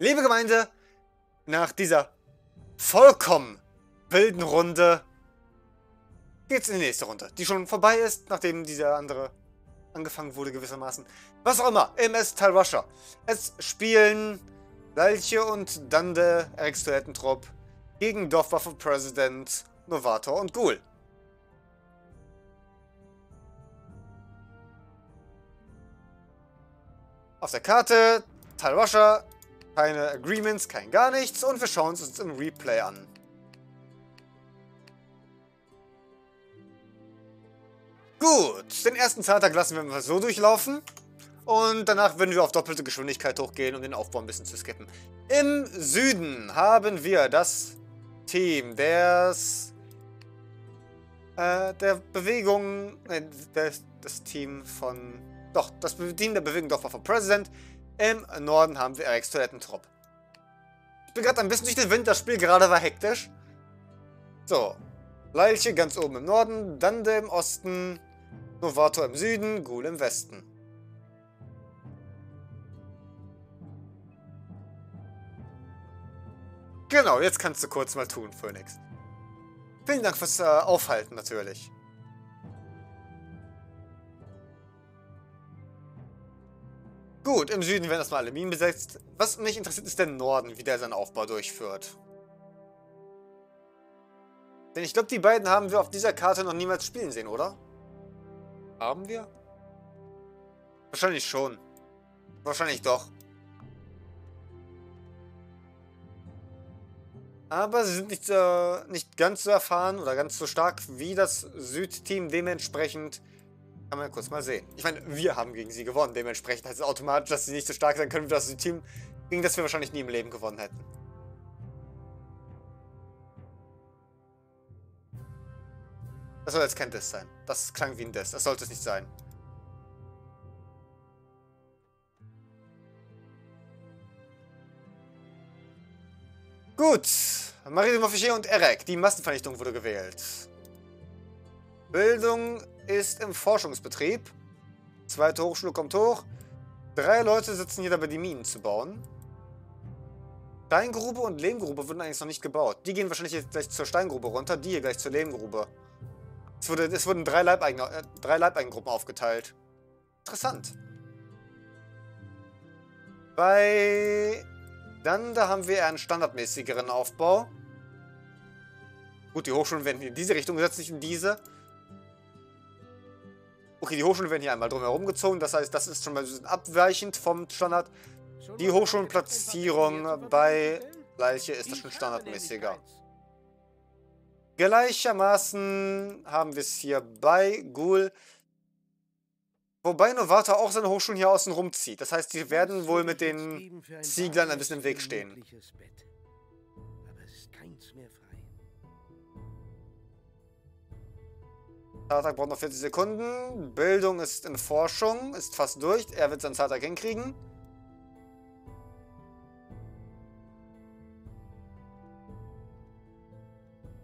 Liebe Gemeinde, nach dieser vollkommen wilden Runde geht's in die nächste Runde, die schon vorbei ist, nachdem diese andere angefangen wurde gewissermaßen. Was auch immer, MS Talwasher. Es spielen Lalche und Dande, Extoetentrupp, gegen Dorfwaffe President, Novator und Ghoul. Auf der Karte Talwasher, keine Agreements, kein gar nichts und wir schauen es uns im Replay an. Gut, den ersten Zahltag lassen wir mal so durchlaufen. Und danach würden wir auf doppelte Geschwindigkeit hochgehen, um den Aufbau ein bisschen zu skippen. Im Süden haben wir das Team des... Äh, der Bewegung... Äh, das, das Team von... Doch, das Team der Bewegung Dorf von President. Im Norden haben wir Eriks Toilettentrupp. Ich bin gerade ein bisschen durch den Wind, das Spiel gerade war hektisch. So. Leilche ganz oben im Norden, Dande im Osten, Novator im Süden, Ghoul im Westen. Genau, jetzt kannst du kurz mal tun, Phoenix. Vielen Dank fürs äh, Aufhalten natürlich. Gut, im Süden werden erstmal alle Minen besetzt. Was mich interessiert, ist der Norden, wie der seinen Aufbau durchführt. Denn ich glaube, die beiden haben wir auf dieser Karte noch niemals spielen sehen, oder? Haben wir? Wahrscheinlich schon. Wahrscheinlich doch. Aber sie sind nicht, äh, nicht ganz so erfahren oder ganz so stark wie das Südteam. Dementsprechend kann man kurz mal sehen. Ich meine, wir haben gegen sie gewonnen. Dementsprechend heißt es automatisch, dass sie nicht so stark sein können wie das Südteam, gegen das wir wahrscheinlich nie im Leben gewonnen hätten. Das soll jetzt kein Diss sein. Das klang wie ein Diss. Das sollte es nicht sein. Gut. Marie de und Erek. Die Massenvernichtung wurde gewählt. Bildung ist im Forschungsbetrieb. Zweite Hochschule kommt hoch. Drei Leute sitzen hier dabei, die Minen zu bauen. Steingrube und Lehmgrube wurden eigentlich noch nicht gebaut. Die gehen wahrscheinlich jetzt gleich zur Steingrube runter, die hier gleich zur Lehmgrube. Es, wurde, es wurden drei, Leibeigen, äh, drei Leibeigengruppen aufgeteilt. Interessant. Bei dann, da haben wir einen standardmäßigeren Aufbau. Gut, die Hochschulen werden in diese Richtung gesetzt, nicht in diese. Okay, die Hochschulen werden hier einmal drumherum gezogen. Das heißt, das ist schon mal ein bisschen abweichend vom Standard. Die Hochschulenplatzierung bei Leiche ist das schon standardmäßiger. Gleichermaßen haben wir es hier bei Ghoul. Wobei Novata auch seine Hochschulen hier außen rumzieht. Das heißt, die werden wohl mit den Zieglern ein bisschen im Weg stehen. Zartak braucht noch 40 Sekunden. Bildung ist in Forschung, ist fast durch. Er wird seinen Zartak hinkriegen.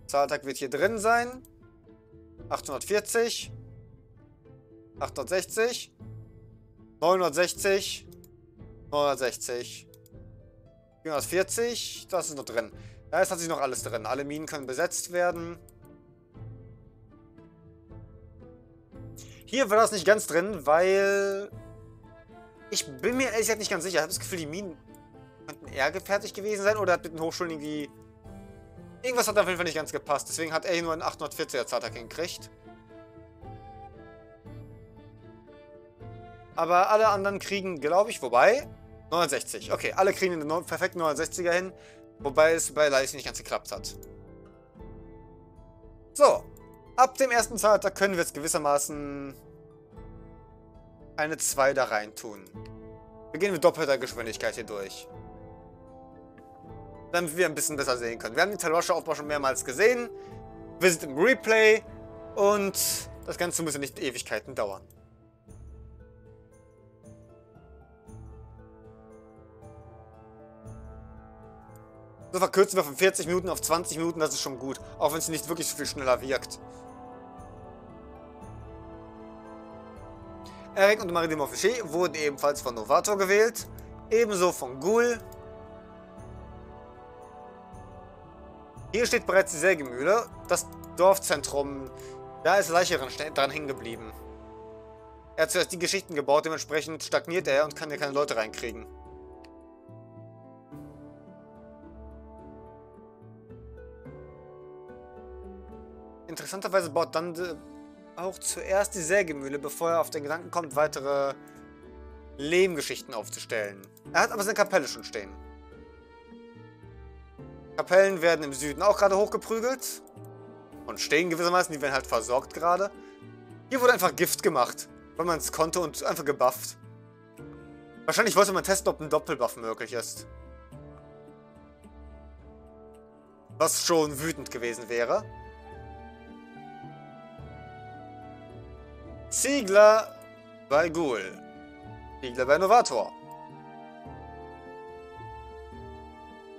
Zartak wird hier drin sein. 840. 860, 960, 960, 440, das ist noch drin. Da ist tatsächlich noch alles drin. Alle Minen können besetzt werden. Hier war das nicht ganz drin, weil... Ich bin mir ehrlich gesagt nicht ganz sicher. Ich habe das Gefühl, die Minen könnten eher fertig gewesen sein oder hat mit den Hochschulen irgendwie... Irgendwas hat auf jeden Fall nicht ganz gepasst. Deswegen hat er nur einen 840er Zartak hingekriegt. Aber alle anderen kriegen, glaube ich, wobei... 69. Okay, alle kriegen den perfekten 69er hin. Wobei es bei Leisi nicht ganz geklappt hat. So. Ab dem ersten Zahltag können wir jetzt gewissermaßen eine 2 da rein tun. Wir gehen mit doppelter Geschwindigkeit hier durch. Damit wir ein bisschen besser sehen können. Wir haben den Talosha-Aufbau schon mehrmals gesehen. Wir sind im Replay. Und das Ganze muss ja nicht Ewigkeiten dauern. So verkürzen wir von 40 Minuten auf 20 Minuten, das ist schon gut. Auch wenn es nicht wirklich so viel schneller wirkt. Eric und Marie Montfichet wurden ebenfalls von Novator gewählt, ebenso von Ghoul. Hier steht bereits die Sägemühle, das Dorfzentrum. Da ist Leicheren dran hängen geblieben. Er hat zuerst die Geschichten gebaut, dementsprechend stagniert er und kann hier keine Leute reinkriegen. Interessanterweise baut dann auch zuerst die Sägemühle, bevor er auf den Gedanken kommt, weitere Lehmgeschichten aufzustellen. Er hat aber seine Kapelle schon stehen. Kapellen werden im Süden auch gerade hochgeprügelt. Und stehen gewissermaßen, die werden halt versorgt gerade. Hier wurde einfach Gift gemacht, weil man es konnte und einfach gebufft. Wahrscheinlich wollte man testen, ob ein Doppelbuff möglich ist. Was schon wütend gewesen wäre. Ziegler bei Ghoul. Ziegler bei Novator.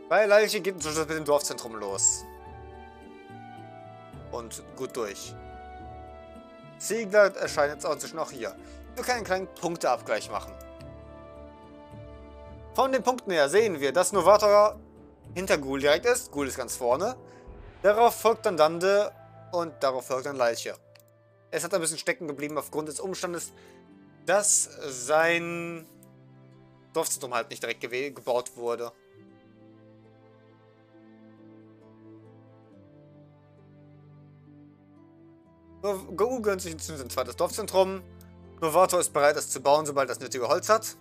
Bei Leiche geht es mit dem Dorfzentrum los. Und gut durch. Ziegler erscheint jetzt auch inzwischen auch hier. Wir können einen kleinen Punkteabgleich machen. Von den Punkten her sehen wir, dass Novator hinter Ghoul direkt ist. Ghoul ist ganz vorne. Darauf folgt dann Dande und darauf folgt dann Leiche. Es hat ein bisschen stecken geblieben aufgrund des Umstandes, dass sein Dorfzentrum halt nicht direkt gebaut wurde. Gönnt sich inzwischen ein zweites Dorfzentrum. Novator ist bereit, es zu bauen, sobald das nötige Holz hat.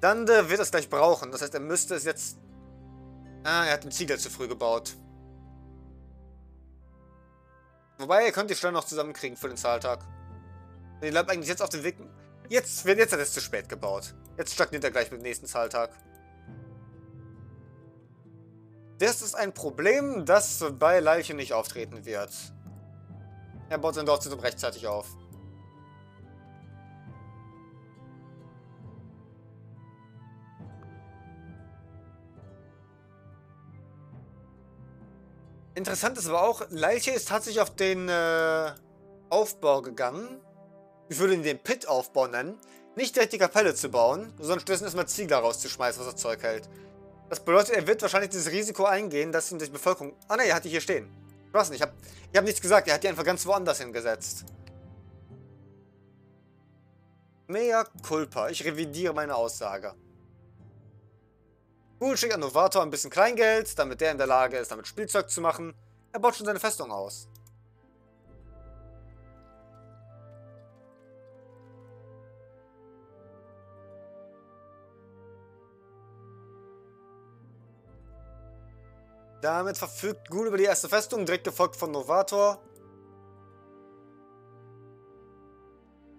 Dande wird es gleich brauchen. Das heißt, er müsste es jetzt... Ah, er hat den Ziegel zu früh gebaut. Wobei, ihr könnt die Steuern noch zusammenkriegen für den Zahltag. Ihr bleibt eigentlich jetzt auf dem Weg... Jetzt, jetzt hat es zu spät gebaut. Jetzt stagniert er gleich mit dem nächsten Zahltag. Das ist ein Problem, das bei Leiche nicht auftreten wird. Er baut sein Dorfzentrum rechtzeitig auf. Interessant ist aber auch, Leiche ist tatsächlich auf den äh, Aufbau gegangen. Ich würde ihn den Pit-Aufbau nennen. Nicht direkt die Kapelle zu bauen, sondern stattdessen erstmal Ziegler rauszuschmeißen, was das Zeug hält. Das bedeutet, er wird wahrscheinlich dieses Risiko eingehen, dass ihm die Bevölkerung... Ah ne, er hat die hier stehen. Ich weiß nicht, ich habe ich hab nichts gesagt. Er hat die einfach ganz woanders hingesetzt. Mea culpa. Ich revidiere meine Aussage. Cool schickt an Novator ein bisschen Kleingeld, damit der in der Lage ist, damit Spielzeug zu machen. Er baut schon seine Festung aus. Damit verfügt Ghoul über die erste Festung, direkt gefolgt von Novator.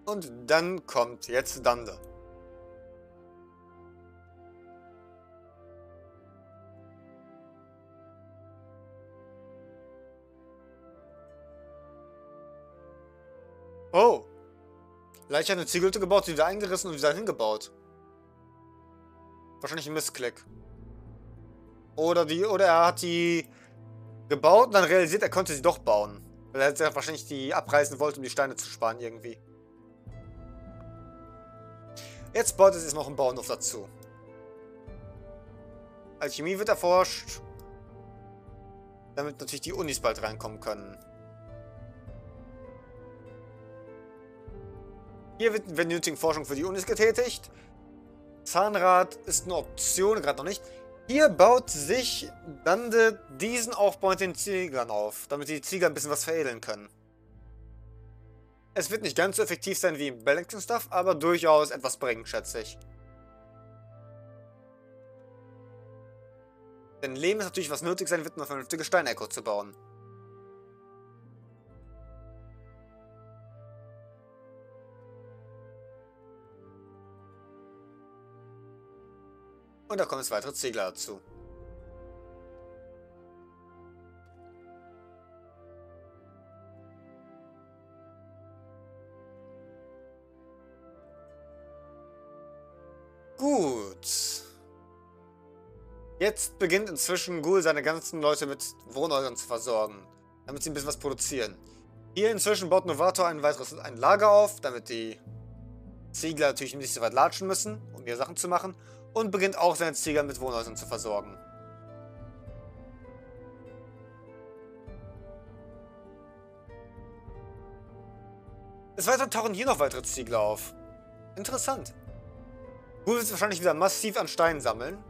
Und dann kommt jetzt Dande. Oh. Leicht eine Ziegelte gebaut, sie wieder eingerissen und wieder hingebaut. Wahrscheinlich ein Missklick. Oder, die, oder er hat die gebaut und dann realisiert, er konnte sie doch bauen. Weil er jetzt wahrscheinlich die abreißen wollte, um die Steine zu sparen irgendwie. Jetzt baut es jetzt noch einen Bauernhof dazu. Alchemie wird erforscht. Damit natürlich die Unis bald reinkommen können. Hier wird, werden die nötigen Forschung für die Unis getätigt. Zahnrad ist eine Option, gerade noch nicht. Hier baut sich Bande diesen Aufbau mit den Zieglern auf, damit die Ziegler ein bisschen was veredeln können. Es wird nicht ganz so effektiv sein wie im Balancing Stuff, aber durchaus etwas bringen, schätze ich. Denn Lehm ist natürlich was nötig sein wird, um eine vernünftige Steinecho zu bauen. Und da kommen jetzt weitere Ziegler dazu. Gut. Jetzt beginnt inzwischen Ghoul seine ganzen Leute mit Wohnhäusern zu versorgen, damit sie ein bisschen was produzieren. Hier inzwischen baut Novator ein weiteres ein Lager auf, damit die Ziegler natürlich nicht so weit latschen müssen, um ihre Sachen zu machen und beginnt auch seine Ziegern mit Wohnhäusern zu versorgen. Des Weiteren tauchen hier noch weitere Ziegler auf. Interessant. Du willst wahrscheinlich wieder massiv an Steinen sammeln.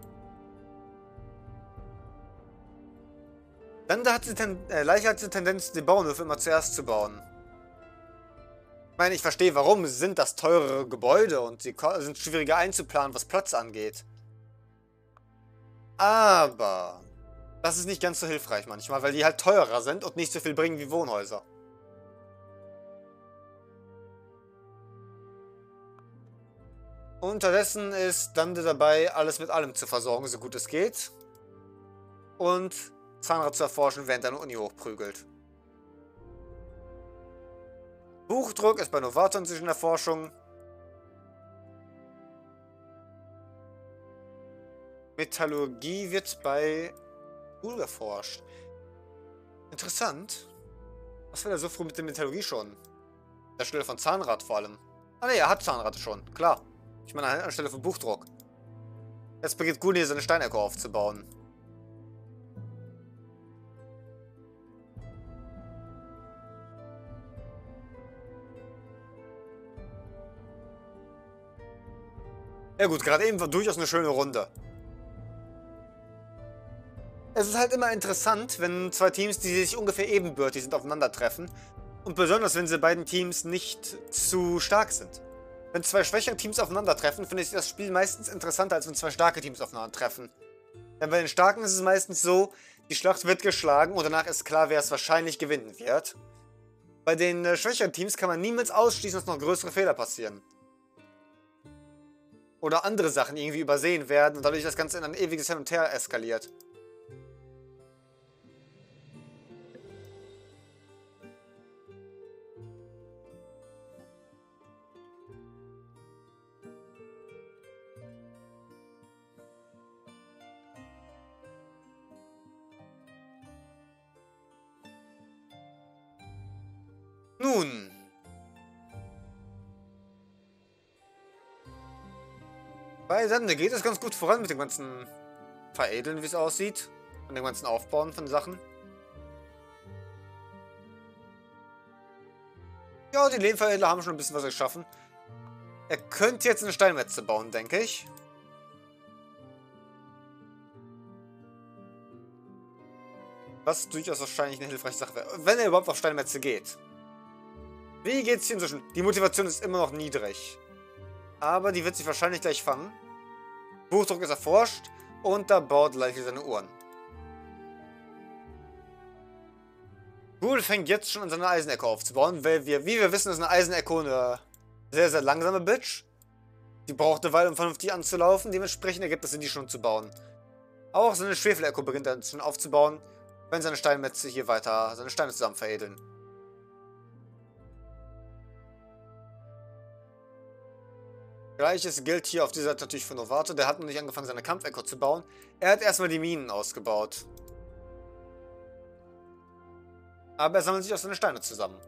Dann hat die Ten äh, Leiche hat die Tendenz, die Bauernhöfe immer zuerst zu bauen. Ich meine, ich verstehe, warum. Sind das teurere Gebäude und sie sind schwieriger einzuplanen, was Platz angeht. Aber das ist nicht ganz so hilfreich manchmal, weil die halt teurer sind und nicht so viel bringen wie Wohnhäuser. Unterdessen ist Dante dabei, alles mit allem zu versorgen, so gut es geht. Und Zahnrad zu erforschen, während er eine Uni hochprügelt. Buchdruck ist bei Novato inzwischen in der Forschung. Metallurgie wird bei Pool erforscht. Interessant. Was will er so früh mit der Metallurgie schon? Der Stelle von Zahnrad vor allem. Ah ne, er hat Zahnrad schon, klar. Ich meine anstelle von Buchdruck. Jetzt beginnt Guni seine Steinecke aufzubauen. Ja gut, gerade eben war durchaus eine schöne Runde. Es ist halt immer interessant, wenn zwei Teams, die sich ungefähr ebenbürtig sind, aufeinandertreffen. Und besonders, wenn diese beiden Teams nicht zu stark sind. Wenn zwei schwächere Teams aufeinandertreffen, finde ich das Spiel meistens interessanter, als wenn zwei starke Teams aufeinandertreffen. Denn bei den Starken ist es meistens so, die Schlacht wird geschlagen und danach ist klar, wer es wahrscheinlich gewinnen wird. Bei den äh, schwächeren Teams kann man niemals ausschließen, dass noch größere Fehler passieren oder andere Sachen irgendwie übersehen werden und dadurch das Ganze in ein ewiges Hin und Her eskaliert. Nun, Bei Sende geht es ganz gut voran mit dem ganzen Veredeln, wie es aussieht. Und dem ganzen Aufbauen von Sachen. Ja, die Lehnveredler haben schon ein bisschen was geschaffen. Er könnte jetzt eine Steinmetze bauen, denke ich. Was durchaus wahrscheinlich eine hilfreiche Sache wäre. Wenn er überhaupt auf Steinmetze geht. Wie geht's hier inzwischen? Die Motivation ist immer noch niedrig. Aber die wird sich wahrscheinlich gleich fangen. Buchdruck ist erforscht und da baut Leiche seine Uhren. Ghoul fängt jetzt schon an seine Eisenecke aufzubauen, weil wir, wie wir wissen, ist eine Eisenecke eine sehr, sehr langsame Bitch. Die braucht eine Weile, um vernünftig anzulaufen, dementsprechend ergibt es Sinn, die schon zu bauen. Auch seine Schwefelecke beginnt dann schon aufzubauen, wenn seine Steinmetze hier weiter seine Steine zusammen veredeln. Gleiches gilt hier auf dieser Seite natürlich für Novato. Der hat noch nicht angefangen, seine Kampfecho zu bauen. Er hat erstmal die Minen ausgebaut. Aber er sammelt sich auch seine Steine zusammen.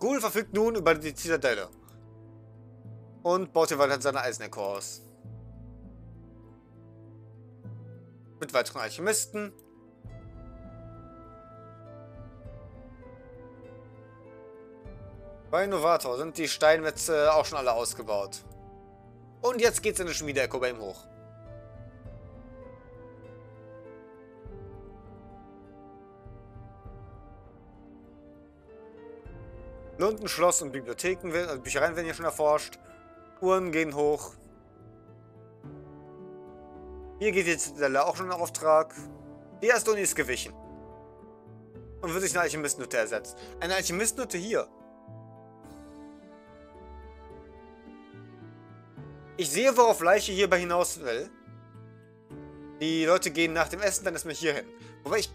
Ghoul verfügt nun über die Zitadelle. Und baut hier weiter seine Eisenecho aus. Mit weiteren Alchemisten. Bei Innovator sind die Steinmetze auch schon alle ausgebaut. Und jetzt geht's in die Schmiede-Echo bei ihm hoch. Lunden, Schloss und Bibliotheken, also Büchereien werden hier schon erforscht. Uhren gehen hoch. Hier geht jetzt der auch schon in Auftrag. Die Uni ist gewichen. Und wird sich eine Alchemistnote ersetzt. Eine Alchemistnote hier. Ich sehe, worauf Leiche hierbei hinaus will. Die Leute gehen nach dem Essen dann erstmal hier hin. Wobei ich...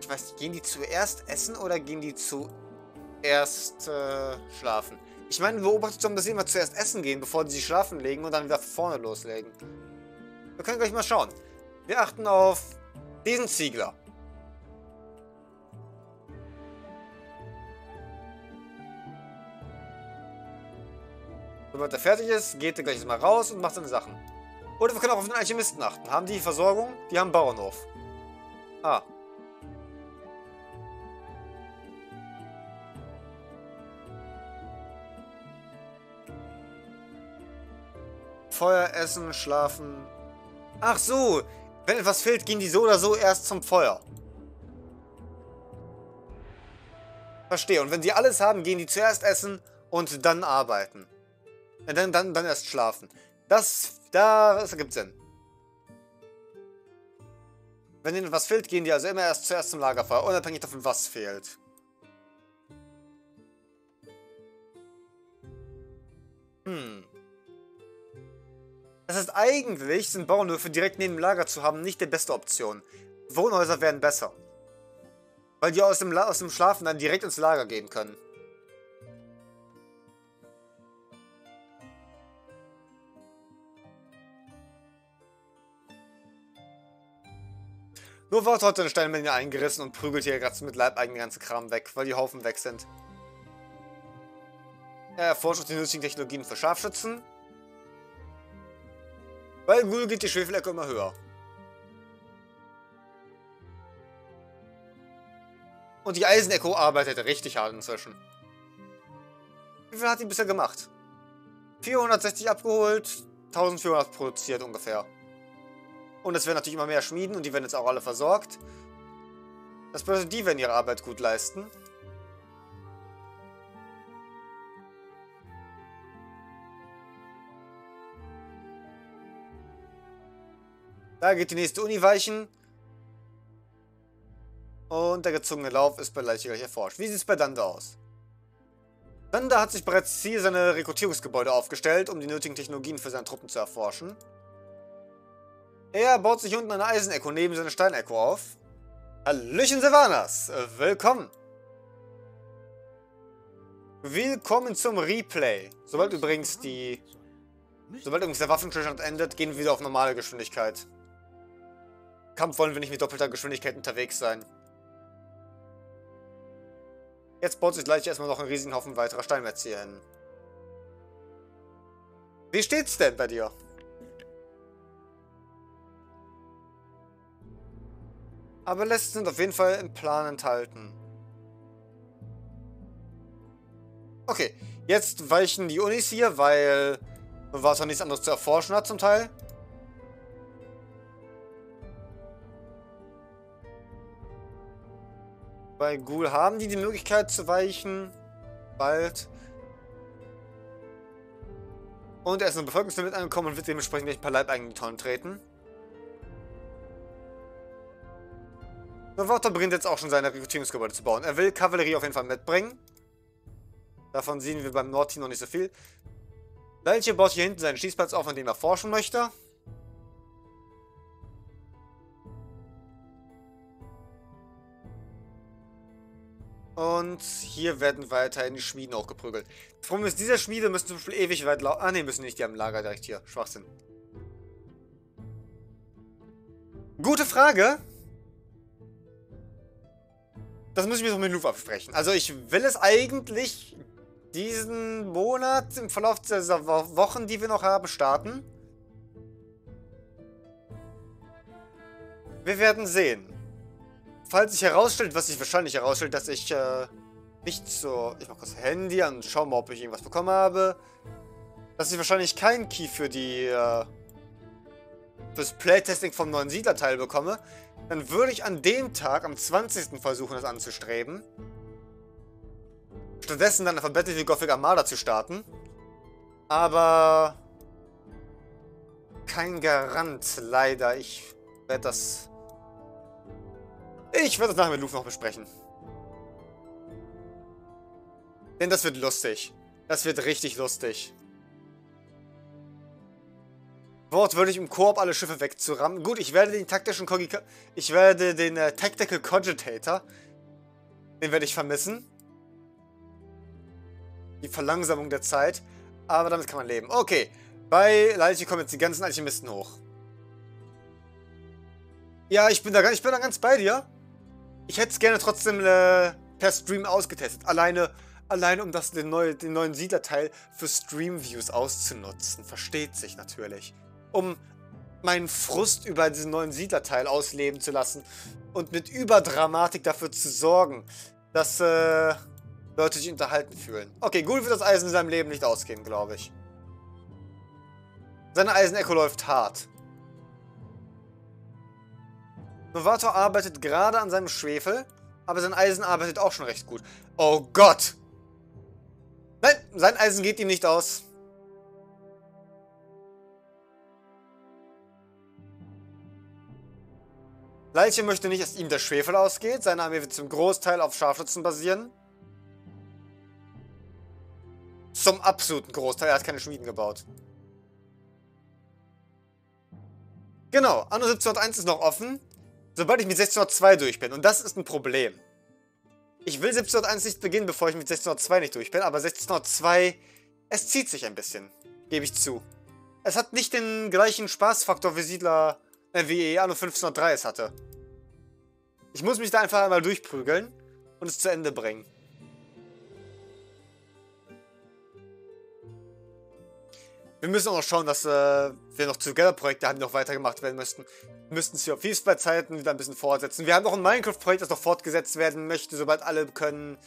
Ich weiß nicht, gehen die zuerst essen oder gehen die zuerst äh, schlafen? Ich meine, beobachtet haben, dass sie immer zuerst essen gehen, bevor sie sich schlafen legen und dann wieder vorne loslegen. Wir können gleich mal schauen. Wir achten auf diesen Ziegler. Sobald er fertig ist, geht er gleich mal raus und macht seine Sachen. Oder wir können auch auf den Alchemisten achten. Haben die Versorgung? Die haben Bauernhof. Ah. Feuer, essen, schlafen. Ach so, wenn etwas fehlt, gehen die so oder so erst zum Feuer. Verstehe. Und wenn sie alles haben, gehen die zuerst essen und dann arbeiten. Äh, dann, dann, dann erst schlafen. Das, das ergibt Sinn. Wenn ihnen was fehlt, gehen die also immer erst zuerst zum Lagerfeuer, unabhängig davon, was fehlt. Hm. Das heißt, eigentlich sind Bauernhöfe direkt neben dem Lager zu haben nicht die beste Option. Wohnhäuser wären besser. Weil die aus dem, aus dem Schlafen dann direkt ins Lager gehen können. Nur Wort hat den Steinmenge eingerissen und prügelt hier gerade mit Leibeigenen ganzen Kram weg, weil die Haufen weg sind. Er erforscht die nötigen Technologien für Scharfschützen. Bei Ghoul geht die Schwefelecke immer höher. Und die Eisenecho arbeitet richtig hart inzwischen. Wie viel hat die bisher gemacht? 460 abgeholt, 1400 produziert ungefähr. Und es werden natürlich immer mehr Schmieden und die werden jetzt auch alle versorgt. Das bedeutet, die werden ihre Arbeit gut leisten. Da geht die nächste Uni weichen. Und der gezogene Lauf ist bei Leiche gleich erforscht. Wie sieht es bei Danda aus? Danda hat sich bereits hier seine Rekrutierungsgebäude aufgestellt, um die nötigen Technologien für seine Truppen zu erforschen. Er baut sich unten eine Eisenecko neben seine Steinecko auf. Hallöchen Sylvanas, willkommen. Willkommen zum Replay. Sobald übrigens die... Sobald übrigens der Waffenstillstand endet, gehen wir wieder auf normale Geschwindigkeit. Kampf wollen wir nicht mit doppelter Geschwindigkeit unterwegs sein. Jetzt baut sich gleich erstmal noch einen riesigen Haufen weiterer Steinmetze hier hin. Wie steht's denn bei dir? Aber lässt sind auf jeden Fall im Plan enthalten. Okay, jetzt weichen die Unis hier, weil was nichts anderes zu erforschen hat zum Teil. Bei Ghoul haben die die Möglichkeit zu weichen. Bald. Und er ist in Bevölkerungslimit angekommen und wird dementsprechend gleich ein paar Leibeigenen Tonnen treten. Novato beginnt jetzt auch schon seine Rekrutierungsgebäude zu bauen. Er will Kavallerie auf jeden Fall mitbringen. Davon sehen wir beim Nordteam noch nicht so viel. Lalche baut hier hinten seinen Schießplatz auf, an dem er forschen möchte. Und hier werden weiterhin die Schmieden auch geprügelt. Das Problem ist, diese Schmiede müssen zum Beispiel ewig weit laufen. Ah ne, müssen nicht, die haben Lager direkt hier. Schwachsinn. Gute Frage. Das muss ich mir doch mit Luft absprechen. Also ich will es eigentlich diesen Monat im Verlauf dieser Wochen, die wir noch haben, starten. Wir werden sehen falls sich herausstellt, was sich wahrscheinlich herausstellt, dass ich äh, nicht so... Ich mach kurz Handy an und schau mal, ob ich irgendwas bekommen habe. Dass ich wahrscheinlich keinen Key für die... Äh, fürs Playtesting vom neuen Siedler-Teil bekomme. Dann würde ich an dem Tag, am 20. versuchen, das anzustreben. Stattdessen dann einfach Battlefield Gothic Armada zu starten. Aber... Kein Garant, leider. Ich werde das ich werde das nachher mit Luke noch besprechen. Denn das wird lustig. Das wird richtig lustig. Wortwörtlich im Koop alle Schiffe wegzurammen. Gut, ich werde den taktischen Kogika Ich werde den äh, Tactical Cogitator. Den werde ich vermissen. Die Verlangsamung der Zeit. Aber damit kann man leben. Okay. Bei Leiche kommen jetzt die ganzen Alchemisten hoch. Ja, ich bin da, ich bin da ganz bei dir. Ich hätte es gerne trotzdem äh, per Stream ausgetestet. Alleine Allein um das, den, neu, den neuen Siedlerteil für Streamviews auszunutzen. Versteht sich natürlich. Um meinen Frust über diesen neuen Siedlerteil ausleben zu lassen und mit Überdramatik dafür zu sorgen, dass äh, Leute sich unterhalten fühlen. Okay, gut wird das Eisen in seinem Leben nicht ausgehen, glaube ich. Seine Eisenecke läuft hart. Novator arbeitet gerade an seinem Schwefel, aber sein Eisen arbeitet auch schon recht gut. Oh Gott! Nein, sein Eisen geht ihm nicht aus. Leiche möchte nicht, dass ihm der Schwefel ausgeht. Seine Armee wird zum Großteil auf Scharfschützen basieren. Zum absoluten Großteil. Er hat keine Schmieden gebaut. Genau, Anno 1701 ist noch offen, sobald ich mit 1602 durch bin. Und das ist ein Problem. Ich will 1701 nicht beginnen, bevor ich mit 1602 nicht durch bin, aber 1602, es zieht sich ein bisschen, gebe ich zu. Es hat nicht den gleichen Spaßfaktor wie Siedler, äh, wie Anno 1503 es hatte. Ich muss mich da einfach einmal durchprügeln und es zu Ende bringen. Wir müssen auch noch schauen, dass äh, wir noch Together-Projekte haben, die noch weitergemacht werden müssten. Wir müssten Sea of Thieves bei Zeiten wieder ein bisschen fortsetzen. Wir haben noch ein Minecraft-Projekt, das noch fortgesetzt werden möchte, sobald alle können.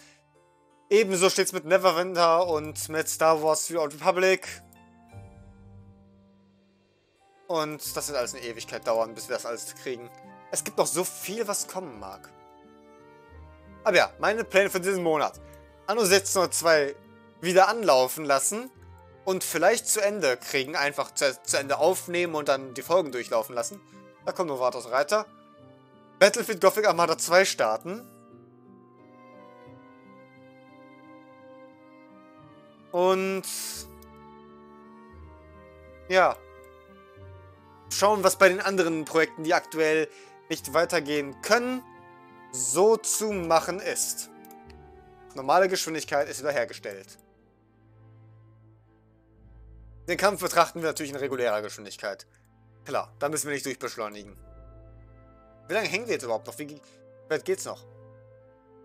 Ebenso steht es mit Neverwinter und mit Star Wars The Old Republic. Und das wird alles eine Ewigkeit dauern, bis wir das alles kriegen. Es gibt noch so viel, was kommen mag. Aber ja, meine Pläne für diesen Monat. Anno 1602 wieder anlaufen lassen und vielleicht zu Ende kriegen, einfach zu, zu Ende aufnehmen und dann die Folgen durchlaufen lassen. Da kommt Novatos Reiter. Battlefield Gothic Armada 2 starten. Und... Ja. Schauen, was bei den anderen Projekten, die aktuell nicht weitergehen können, so zu machen ist. Normale Geschwindigkeit ist wiederhergestellt. Den Kampf betrachten wir natürlich in regulärer Geschwindigkeit. Klar, da müssen wir nicht durchbeschleunigen. Wie lange hängen wir jetzt überhaupt noch? Wie weit geht's noch?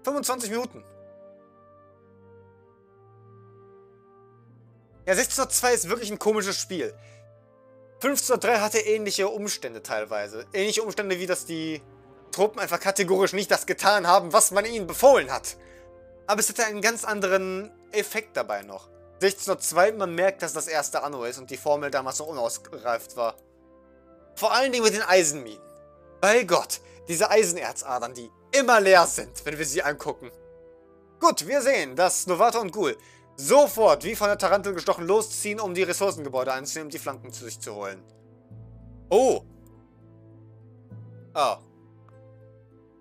25 Minuten. Ja, 1602 ist wirklich ein komisches Spiel. 1503 hatte ähnliche Umstände teilweise. Ähnliche Umstände wie, dass die Truppen einfach kategorisch nicht das getan haben, was man ihnen befohlen hat. Aber es hatte einen ganz anderen Effekt dabei noch. 1602, man merkt, dass das erste Anno ist und die Formel damals noch unausgereift war. Vor allen Dingen mit den Eisenminen. Bei Gott, diese Eisenerzadern, die immer leer sind, wenn wir sie angucken. Gut, wir sehen, dass Novato und Ghoul sofort wie von der Tarantel gestochen losziehen, um die Ressourcengebäude einzunehmen die Flanken zu sich zu holen. Oh. Oh.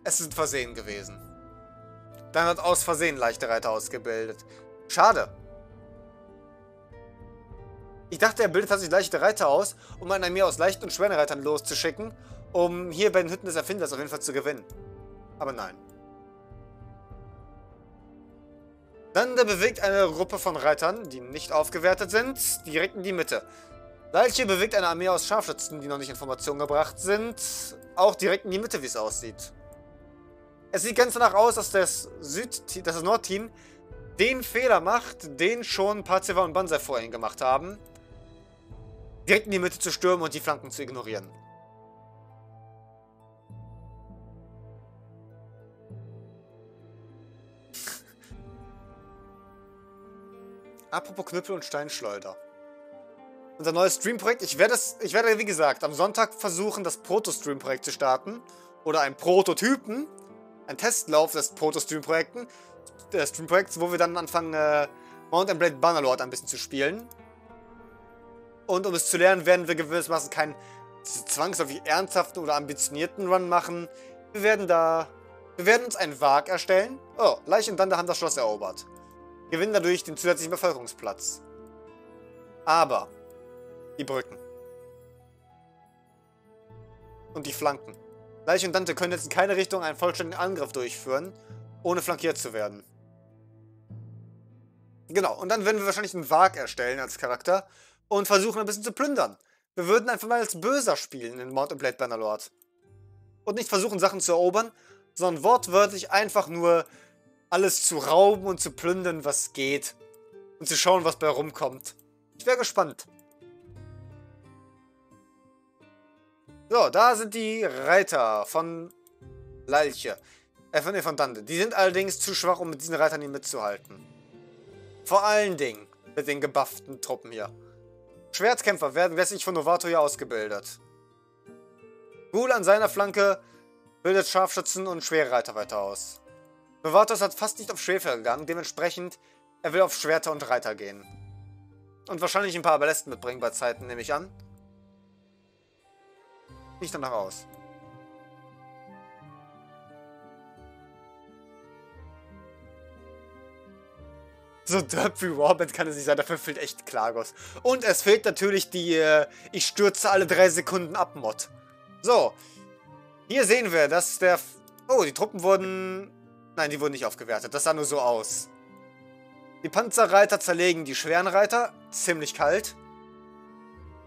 Es ist ein Versehen gewesen. Dann hat aus Versehen leichte Reiter ausgebildet. Schade. Ich dachte, er bildet tatsächlich leichte Reiter aus, um eine Armee aus leichten und schweren Reitern loszuschicken, um hier bei den Hütten des Erfinders auf jeden Fall zu gewinnen. Aber nein. Dann bewegt eine Gruppe von Reitern, die nicht aufgewertet sind, direkt in die Mitte. Leiche bewegt eine Armee aus Scharfschützen, die noch nicht in Formation gebracht sind, auch direkt in die Mitte, wie es aussieht. Es sieht ganz danach aus, dass das, Süd dass das Nordteam den Fehler macht, den schon Parziva und Banzai vorhin gemacht haben direkt in die Mitte zu stürmen und die Flanken zu ignorieren. Apropos Knüppel und Steinschleuder. Unser neues Stream-Projekt. Ich werde, ich werde, wie gesagt, am Sonntag versuchen, das Proto-Stream-Projekt zu starten. Oder einen Prototypen. Ein Testlauf des Proto-Stream-Projekten. Des Stream-Projekts, wo wir dann anfangen, äh, Mount and Blade Bannerlord ein bisschen zu spielen. Und um es zu lernen, werden wir gewissermaßen keinen zwangsläufig ernsthaften oder ambitionierten Run machen. Wir werden da... Wir werden uns einen Wag erstellen. Oh, Leich und Dander haben das Schloss erobert. Gewinnen dadurch den zusätzlichen Bevölkerungsplatz. Aber die Brücken. Und die Flanken. Leich und Dante können jetzt in keine Richtung einen vollständigen Angriff durchführen, ohne flankiert zu werden. Genau, und dann werden wir wahrscheinlich einen Wag erstellen als Charakter und versuchen ein bisschen zu plündern. Wir würden einfach mal als Böser spielen in Mount Blade Bannerlord. Und nicht versuchen, Sachen zu erobern, sondern wortwörtlich einfach nur alles zu rauben und zu plündern, was geht. Und zu schauen, was bei rumkommt. Ich wäre gespannt. So, da sind die Reiter von Lalche. Äh, von, von Dante. Die sind allerdings zu schwach, um mit diesen Reitern hier mitzuhalten. Vor allen Dingen mit den gebufften Truppen hier. Schwertkämpfer werden westlich von Novato hier ausgebildet. Ghoul an seiner Flanke bildet Scharfschützen und Schwerreiter weiter aus. Novatos hat fast nicht auf Schwefel gegangen, dementsprechend er will auf Schwerter und Reiter gehen. Und wahrscheinlich ein paar Ballisten mitbringen bei Zeiten, nehme ich an. Nicht danach aus. So derp wie Warband kann es nicht sein, dafür fehlt echt Klagos. Und es fehlt natürlich die äh, Ich stürze alle drei Sekunden ab Mod. So. Hier sehen wir, dass der... Oh, die Truppen wurden... Nein, die wurden nicht aufgewertet. Das sah nur so aus. Die Panzerreiter zerlegen die schweren Reiter. Ziemlich kalt.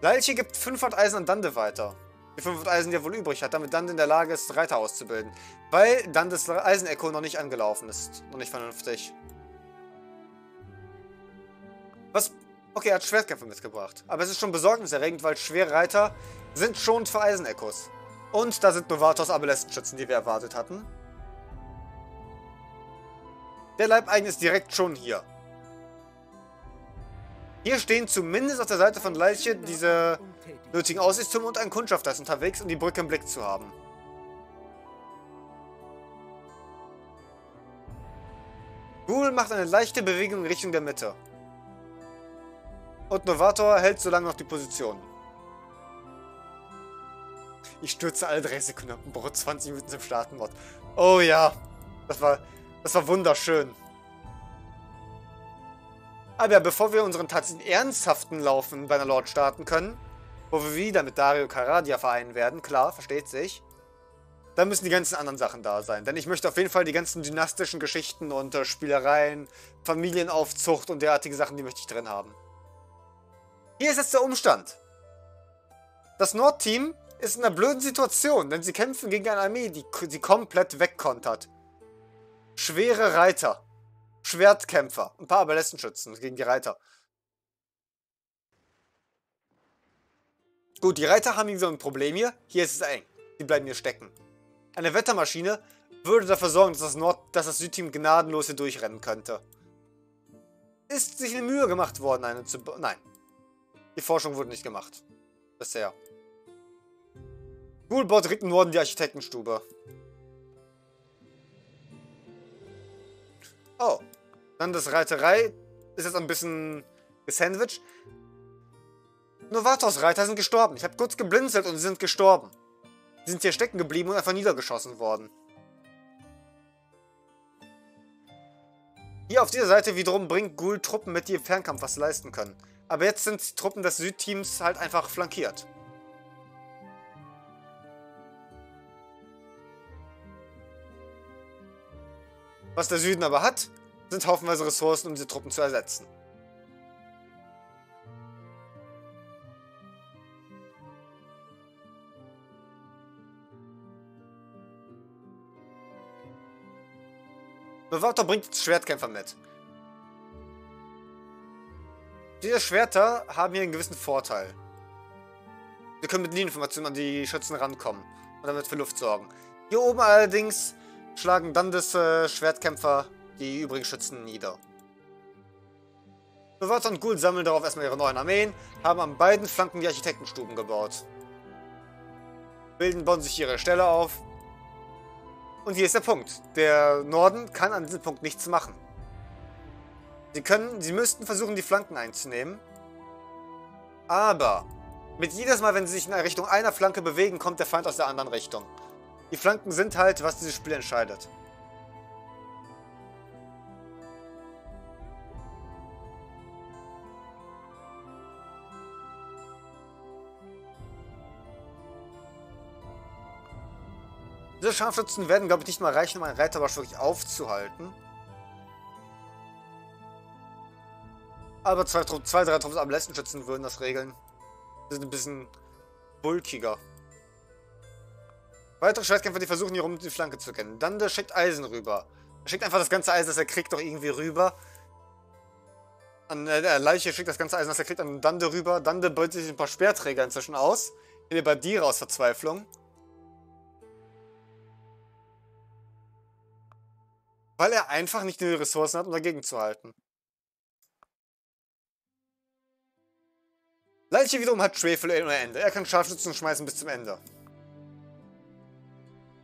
Lalchi gibt 500 Eisen an Dande weiter. Die 500 Eisen, die er wohl übrig hat, damit Dande in der Lage ist, Reiter auszubilden. Weil Dandes Eisenecho noch nicht angelaufen ist. Noch nicht vernünftig. Was? Okay, er hat Schwertkämpfe mitgebracht. Aber es ist schon besorgniserregend, weil schwere Reiter sind schon für Eisenechos. Und da sind Novatos Abelestenschützen, die wir erwartet hatten. Der Leibeigen ist direkt schon hier. Hier stehen zumindest auf der Seite von Leiche diese nötigen Aussichtsturm und ein Kundschafter ist unterwegs, um die Brücke im Blick zu haben. Ghoul macht eine leichte Bewegung in Richtung der Mitte. Und Novator hält so lange noch die Position. Ich stürze alle drei Sekunden ab und brauche 20 Minuten zum Starten-Mod. Oh ja, das war, das war wunderschön. Aber bevor wir unseren tatsächlich ernsthaften Laufen bei einer Lord starten können, wo wir wieder mit Dario Caradia vereinen werden, klar, versteht sich, dann müssen die ganzen anderen Sachen da sein. Denn ich möchte auf jeden Fall die ganzen dynastischen Geschichten und äh, Spielereien, Familienaufzucht und derartige Sachen, die möchte ich drin haben. Hier ist jetzt der Umstand. Das Nordteam ist in einer blöden Situation, denn sie kämpfen gegen eine Armee, die sie komplett wegkontert. Schwere Reiter. Schwertkämpfer. Ein paar Ballessenschützen gegen die Reiter. Gut, die Reiter haben irgendwie so ein Problem hier. Hier ist es eng. Die bleiben hier stecken. Eine Wettermaschine würde dafür sorgen, dass das, Nord dass das Südteam gnadenlos hier durchrennen könnte. Ist sich eine Mühe gemacht worden, eine zu... Nein. Die Forschung wurde nicht gemacht. Bisher. Direkt im Norden die Architektenstube. Oh. Dann das Reiterei ist jetzt ein bisschen gesandwiched. Novatos Reiter sind gestorben. Ich habe kurz geblinzelt und sie sind gestorben. Sie sind hier stecken geblieben und einfach niedergeschossen worden. Hier auf dieser Seite wiederum bringt Ghoul Truppen mit, die im Fernkampf was leisten können. Aber jetzt sind die Truppen des Südteams halt einfach flankiert. Was der Süden aber hat, sind haufenweise Ressourcen, um diese Truppen zu ersetzen. Bewahter bringt Schwertkämpfer mit. Diese Schwerter haben hier einen gewissen Vorteil. Wir können mit Linieninformationen an die Schützen rankommen und damit für Luft sorgen. Hier oben allerdings schlagen dann das äh, Schwertkämpfer die übrigen Schützen nieder. Bewahrer und Ghoul sammeln darauf erstmal ihre neuen Armeen, haben an beiden Flanken die Architektenstuben gebaut. Bilden, bauen sich ihre Stelle auf. Und hier ist der Punkt. Der Norden kann an diesem Punkt nichts machen. Sie können, sie müssten versuchen, die Flanken einzunehmen. Aber mit jedes Mal, wenn sie sich in Richtung einer Flanke bewegen, kommt der Feind aus der anderen Richtung. Die Flanken sind halt, was dieses Spiel entscheidet. Diese Scharfschützen werden, glaube ich, nicht mal reichen, um einen Reitermarsch wirklich aufzuhalten. Aber zwei, zwei drei Truppen am letzten Schützen würden das regeln. Die sind ein bisschen bulkiger. Weitere Schwertkämpfer, die versuchen hier rum die Flanke zu kennen. Dande schickt Eisen rüber. Schickt einfach das ganze Eisen, das er kriegt, doch irgendwie rüber. An äh, der Leiche schickt das ganze Eisen, das er kriegt, an Dande rüber. Dande beutet sich ein paar Speerträger inzwischen aus. Hier bei dir aus Verzweiflung. Weil er einfach nicht die Ressourcen hat, um dagegen zu halten. Leiche wiederum hat Schwefel ohne Ende. Er kann Scharfschützen schmeißen bis zum Ende.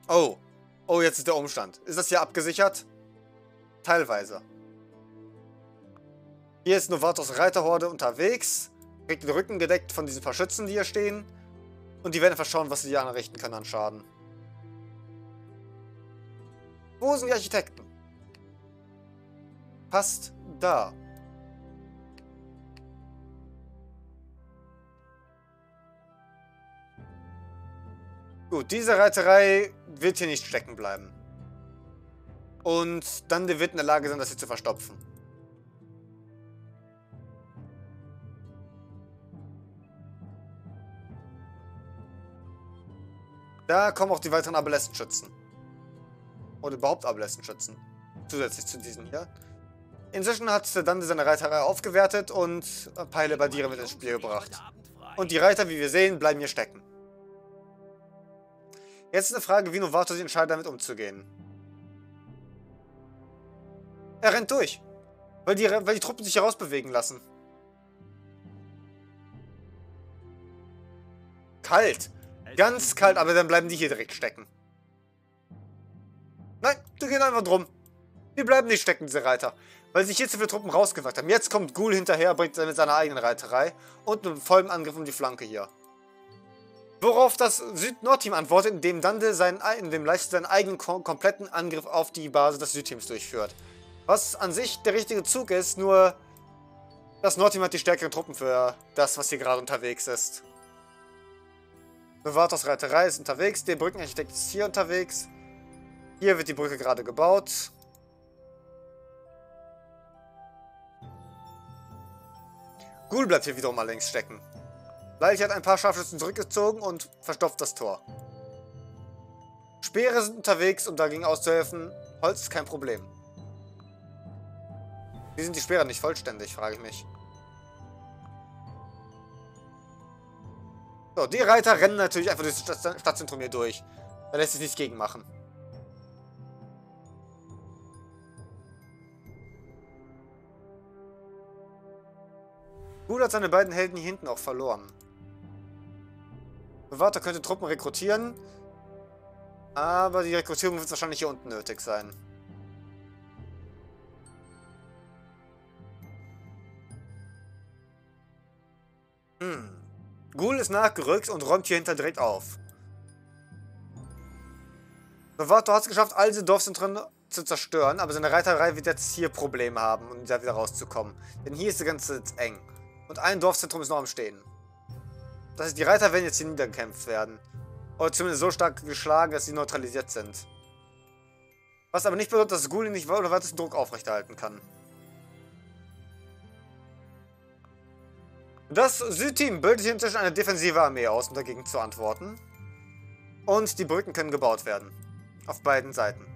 Oh. Oh, jetzt ist der Umstand. Ist das hier abgesichert? Teilweise. Hier ist Novatos Reiterhorde unterwegs. Kriegt den Rücken gedeckt von diesen paar Schützen, die hier stehen. Und die werden einfach schauen, was sie hier anrichten können an Schaden. Wo sind die Architekten? Passt da. Gut, diese Reiterei wird hier nicht stecken bleiben. Und dann wird in der Lage sein, das hier zu verstopfen. Da kommen auch die weiteren Abelästenschützen. Oder überhaupt Abelästenschützen. Zusätzlich zu diesen hier. Inzwischen hat Dante seine Reiterei aufgewertet und Peile Badiere mit ins Spiel gebracht. Und die Reiter, wie wir sehen, bleiben hier stecken. Jetzt ist eine Frage, wie Novato sich entscheidet, damit umzugehen. Er rennt durch. Weil die, weil die Truppen sich herausbewegen lassen. Kalt. Ganz kalt, aber dann bleiben die hier direkt stecken. Nein, die gehen einfach drum. Die bleiben nicht stecken, diese Reiter. Weil sich hier zu viele Truppen rausgewagt haben. Jetzt kommt Ghoul hinterher, bringt mit seiner eigenen Reiterei. Und einen vollen Angriff um die Flanke hier. Worauf das Süd-Nord-Team antwortet, indem Dande seinen, indem Leicester seinen eigenen kom kompletten Angriff auf die Basis des Südteams durchführt. Was an sich der richtige Zug ist, nur das Nordteam hat die stärkeren Truppen für das, was hier gerade unterwegs ist. Novatos Reiterei ist unterwegs, der Brückenarchitekt ist hier unterwegs. Hier wird die Brücke gerade gebaut. Ghoul bleibt hier wiederum allerdings stecken. Leich hat ein paar Scharfschützen zurückgezogen und verstopft das Tor. Speere sind unterwegs, um dagegen auszuhelfen. Holz ist kein Problem. Wie sind die Speere nicht vollständig, frage ich mich. So, die Reiter rennen natürlich einfach durch das Stadtzentrum hier durch. Da lässt sich nichts gegen machen. Gut hat seine beiden Helden hier hinten auch verloren. Bewahrter könnte Truppen rekrutieren. Aber die Rekrutierung wird wahrscheinlich hier unten nötig sein. Hm. Ghoul ist nachgerückt und räumt hier hinter direkt auf. Novato hat es geschafft, all diese Dorfzentren zu zerstören, aber seine Reiterei wird jetzt hier Probleme haben, um da wieder rauszukommen. Denn hier ist die ganze Zeit eng. Und ein Dorfzentrum ist noch am Stehen. Das heißt, die Reiter werden jetzt hier niedergekämpft werden. Oder zumindest so stark geschlagen, dass sie neutralisiert sind. Was aber nicht bedeutet, dass Ghoul nicht oder weiteren Druck aufrechterhalten kann. Das Südteam bildet hier inzwischen eine defensive Armee aus, um dagegen zu antworten. Und die Brücken können gebaut werden. Auf beiden Seiten.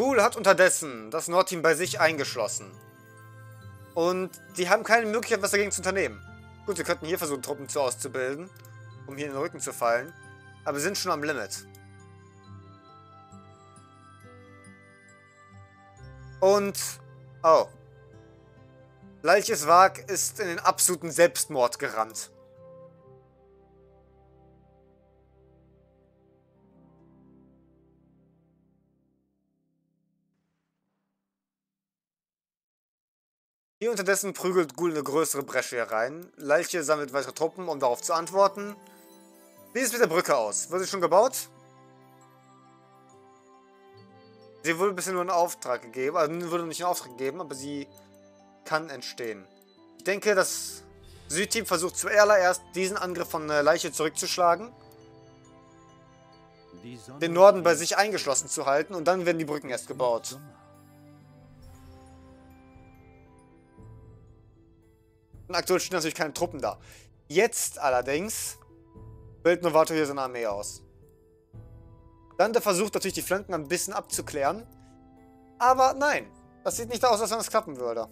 Ghoul hat unterdessen das Nordteam bei sich eingeschlossen. Und die haben keine Möglichkeit, was dagegen zu unternehmen. Gut, sie könnten hier versuchen, Truppen zu auszubilden, um hier in den Rücken zu fallen. Aber sind schon am Limit. Und... Oh. Leiches Wag ist in den absoluten Selbstmord gerannt. Hier unterdessen prügelt Ghoul eine größere Bresche hier rein. Leiche sammelt weitere Truppen, um darauf zu antworten. Wie sieht es mit der Brücke aus? Wurde sie schon gebaut? Sie wurde bisher nur in Auftrag gegeben, also wurde nicht in Auftrag gegeben, aber sie kann entstehen. Ich denke, das Südteam versucht zuallererst, diesen Angriff von Leiche zurückzuschlagen. Den Norden bei sich eingeschlossen zu halten und dann werden die Brücken erst gebaut. Und aktuell stehen natürlich keine Truppen da. Jetzt allerdings bildet Novato hier seine Armee aus. Dante versucht natürlich die Flanken ein bisschen abzuklären. Aber nein, das sieht nicht aus, als wenn es klappen würde.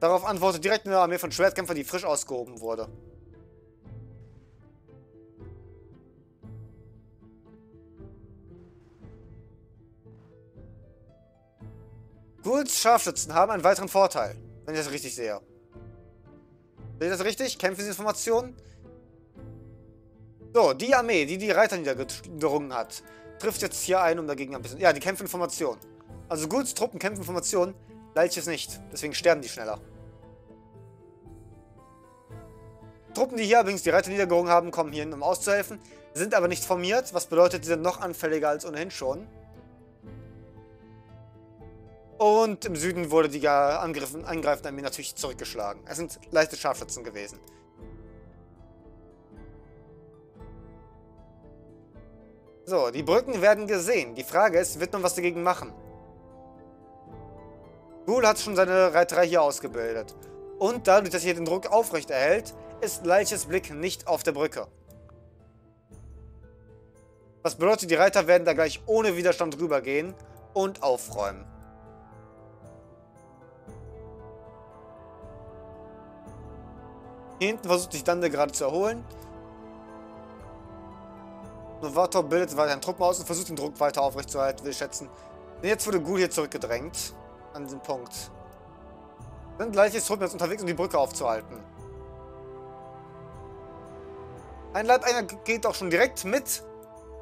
Darauf antwortet direkt eine Armee von Schwertkämpfern, die frisch ausgehoben wurde. Ghouls Scharfschützen haben einen weiteren Vorteil, wenn ich das richtig sehe. Sehe ich das richtig? Kämpfinformationen? So, die Armee, die die Reiter niedergerungen hat, trifft jetzt hier ein, um dagegen ein bisschen... Ja, die Kämpfinformation. Also Ghouls Truppen Kämpfinformation Leicht es nicht, deswegen sterben die schneller. Truppen, die hier übrigens die Reiter niedergerungen haben, kommen hier hin, um auszuhelfen, sind aber nicht formiert, was bedeutet, sie sind noch anfälliger als ohnehin schon. Und im Süden wurde die angreifende Armee natürlich zurückgeschlagen. Es sind leichte Scharfschützen gewesen. So, die Brücken werden gesehen. Die Frage ist, wird man was dagegen machen? Ghoul hat schon seine Reiterei hier ausgebildet. Und dadurch, dass er den Druck aufrecht erhält, ist Leiches Blick nicht auf der Brücke. Was bedeutet, die Reiter werden da gleich ohne Widerstand rübergehen und aufräumen. Hinten versucht sich Dande gerade zu erholen. Novator bildet weiterhin Truppen aus und versucht den Druck weiter aufrechtzuerhalten, will ich schätzen. Denn jetzt wurde Ghoul hier zurückgedrängt. An diesem Punkt. Sind gleiches Truppen jetzt unterwegs, um die Brücke aufzuhalten. Ein Leibeigner geht auch schon direkt mit,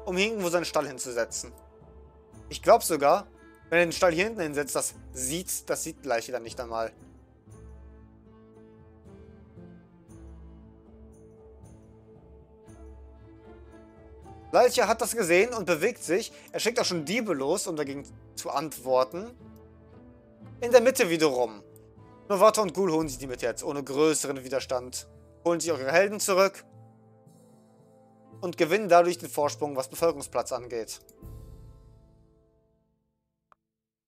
um irgendwo seinen Stall hinzusetzen. Ich glaube sogar, wenn er den Stall hier hinten hinsetzt, das sieht, das sieht Leiche dann nicht einmal. Leiche hat das gesehen und bewegt sich. Er schickt auch schon Diebe los, um dagegen zu antworten. In der Mitte wiederum. Novato und Ghoul holen sich die Mitte jetzt, ohne größeren Widerstand. Holen sich auch ihre Helden zurück. Und gewinnen dadurch den Vorsprung, was Bevölkerungsplatz angeht.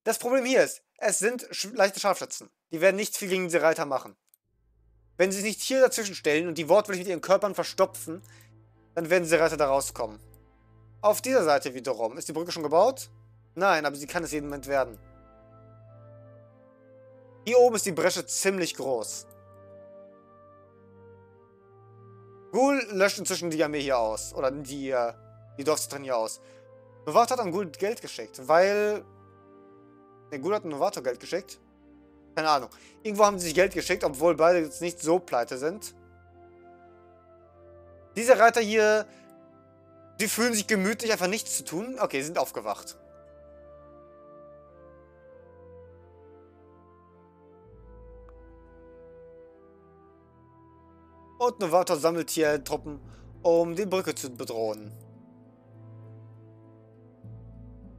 Das Problem hier ist, es sind leichte Scharfschützen. Die werden nicht viel gegen diese Reiter machen. Wenn sie sich nicht hier dazwischen stellen und die wortwörtlich mit ihren Körpern verstopfen, dann werden diese Reiter da rauskommen. Auf dieser Seite wiederum. Ist die Brücke schon gebaut? Nein, aber sie kann es jeden Moment werden. Hier oben ist die Bresche ziemlich groß. Ghoul löscht inzwischen die Armee hier aus. Oder die, äh, die Dorfzentren hier aus. Novato hat an Ghoul Geld geschickt, weil... Ne, Ghoul hat Novato Geld geschickt. Keine Ahnung. Irgendwo haben sie sich Geld geschickt, obwohl beide jetzt nicht so pleite sind. Diese Reiter hier Sie fühlen sich gemütlich, einfach nichts zu tun. Okay, sind aufgewacht. Und Novato sammelt hier Truppen, um die Brücke zu bedrohen.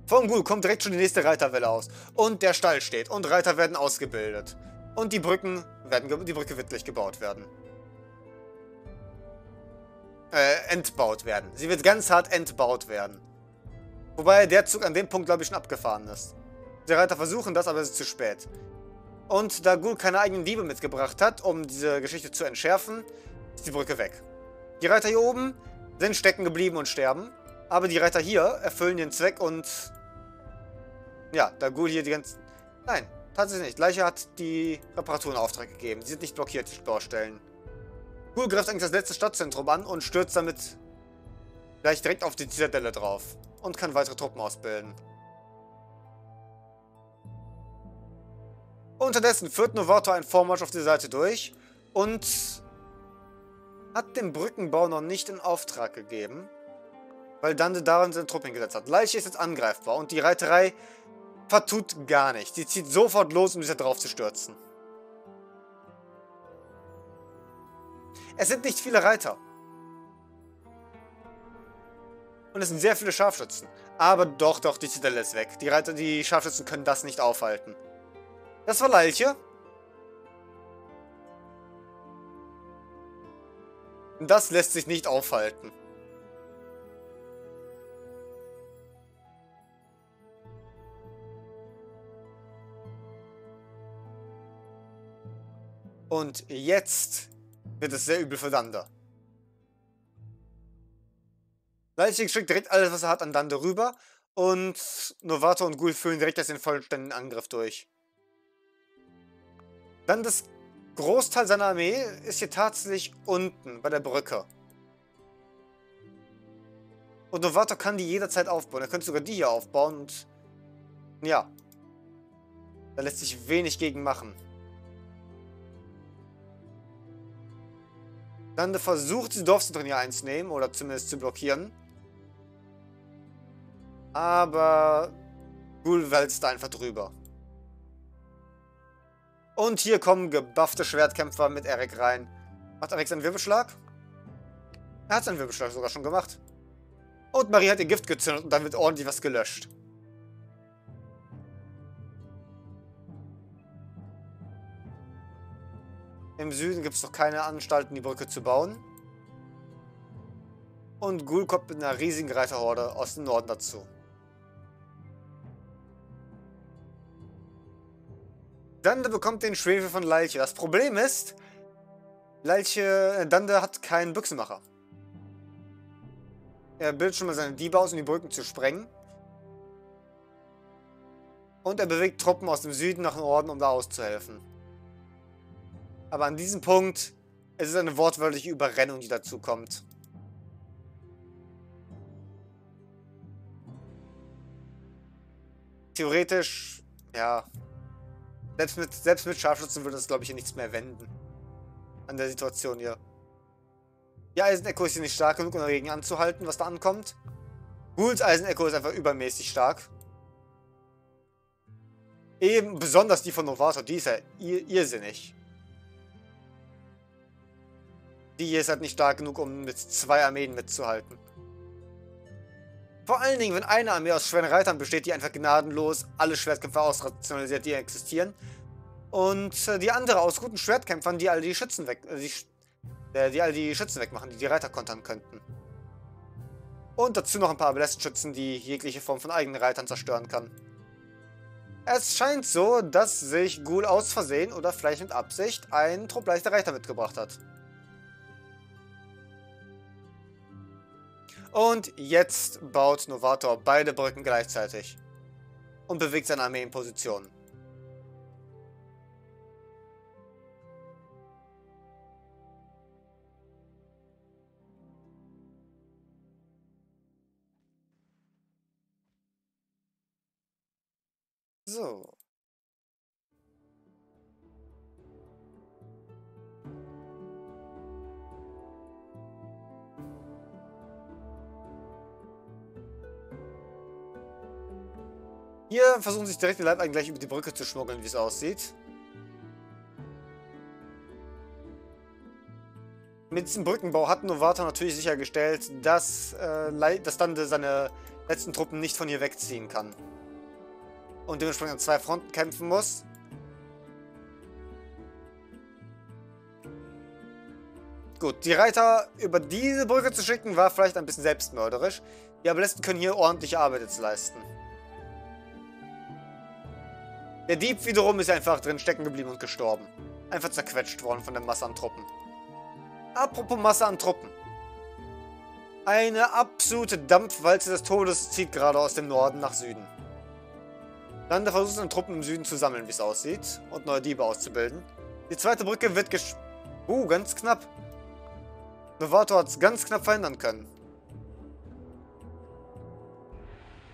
Von Gul kommt direkt schon die nächste Reiterwelle aus. Und der Stall steht. Und Reiter werden ausgebildet. Und die Brücken werden, die Brücke wird gleich gebaut werden äh, entbaut werden. Sie wird ganz hart entbaut werden. Wobei der Zug an dem Punkt, glaube ich, schon abgefahren ist. Die Reiter versuchen das, aber es ist zu spät. Und da Gul keine eigenen Diebe mitgebracht hat, um diese Geschichte zu entschärfen, ist die Brücke weg. Die Reiter hier oben sind stecken geblieben und sterben. Aber die Reiter hier erfüllen den Zweck und... Ja, da Gul hier die ganzen... Nein, tatsächlich nicht. Leiche hat die Reparaturen Auftrag gegeben. Sie sind nicht blockiert, die Baustellen. Cool greift eigentlich das letzte Stadtzentrum an und stürzt damit gleich direkt auf die Zitadelle drauf. Und kann weitere Truppen ausbilden. Unterdessen führt Novato einen Vormarsch auf die Seite durch und hat den Brückenbau noch nicht in Auftrag gegeben, weil Dante daran seine Truppen gesetzt hat. Leiche ist jetzt angreifbar und die Reiterei vertut gar nicht. Sie zieht sofort los, um sich da drauf zu stürzen. Es sind nicht viele Reiter. Und es sind sehr viele Scharfschützen. Aber doch, doch, die Zitadelle ist weg. Die Reiter, die Scharfschützen können das nicht aufhalten. Das war Lalche. Das lässt sich nicht aufhalten. Und jetzt wird es sehr übel für Dande. Leipzig schickt direkt alles, was er hat, an Dande rüber. Und Novato und Ghoul führen direkt jetzt den vollständigen Angriff durch. Dann das Großteil seiner Armee ist hier tatsächlich unten bei der Brücke. Und Novato kann die jederzeit aufbauen. Er könnte sogar die hier aufbauen und... Ja. Da lässt sich wenig gegen machen. Dann versucht sie Dorfzentren hier einzunehmen oder zumindest zu blockieren. Aber Ghoul wälzt einfach drüber. Und hier kommen gebuffte Schwertkämpfer mit Eric rein. Macht Eric seinen Wirbelschlag? Er hat seinen Wirbelschlag sogar schon gemacht. Und Marie hat ihr Gift gezündet und dann wird ordentlich was gelöscht. Im Süden gibt es noch keine Anstalten, die Brücke zu bauen. Und Ghoul kommt mit einer riesigen Reiterhorde aus dem Norden dazu. Dande bekommt den Schwefel von Lalche. Das Problem ist, Lalche, äh, Dande hat keinen Büchsenmacher. Er bildet schon mal seine Diebe aus, um die Brücken zu sprengen. Und er bewegt Truppen aus dem Süden nach Norden, um da auszuhelfen. Aber an diesem Punkt es ist es eine wortwörtliche Überrennung, die dazu kommt. Theoretisch, ja, selbst mit, selbst mit Scharfschützen würde das, glaube ich, hier nichts mehr wenden. An der Situation hier. Ja, Eisenecho ist hier nicht stark genug, um dagegen anzuhalten, was da ankommt. Ghouls Eisenecho ist einfach übermäßig stark. Eben, besonders die von Novato, die ist ja ir irrsinnig. Die hier ist halt nicht stark genug, um mit zwei Armeen mitzuhalten. Vor allen Dingen, wenn eine Armee aus schweren Reitern besteht, die einfach gnadenlos alle Schwertkämpfer ausrationalisiert, die existieren. Und äh, die andere aus guten Schwertkämpfern, die all die Schützen weg, äh, die, äh, die all die Schützen wegmachen, die die Reiter kontern könnten. Und dazu noch ein paar Blästschützen, die jegliche Form von eigenen Reitern zerstören kann. Es scheint so, dass sich Ghoul aus Versehen oder vielleicht mit Absicht einen Trupp leichter Reiter mitgebracht hat. Und jetzt baut Novator beide Brücken gleichzeitig und bewegt seine Armee in Position. So. Hier versuchen sich direkt die Leibeigen gleich über die Brücke zu schmuggeln, wie es aussieht. Mit diesem Brückenbau hat Novata natürlich sichergestellt, dass, äh, dass Dante seine letzten Truppen nicht von hier wegziehen kann. Und dementsprechend an zwei Fronten kämpfen muss. Gut, die Reiter über diese Brücke zu schicken, war vielleicht ein bisschen selbstmörderisch. Die Abelästen können hier ordentliche Arbeit jetzt leisten. Der Dieb wiederum ist einfach drin stecken geblieben und gestorben. Einfach zerquetscht worden von der Masse an Truppen. Apropos Masse an Truppen. Eine absolute Dampfwalze des Todes zieht gerade aus dem Norden nach Süden. Lande versucht seine Truppen im Süden zu sammeln, wie es aussieht, und neue Diebe auszubilden. Die zweite Brücke wird gesch... Uh, ganz knapp. Novato hat es ganz knapp verhindern können.